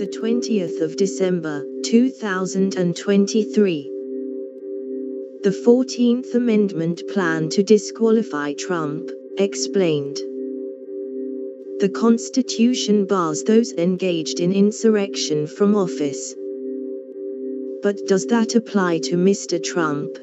the 20th of December, 2023. The 14th Amendment plan to disqualify Trump, explained. The Constitution bars those engaged in insurrection from office. But does that apply to Mr. Trump?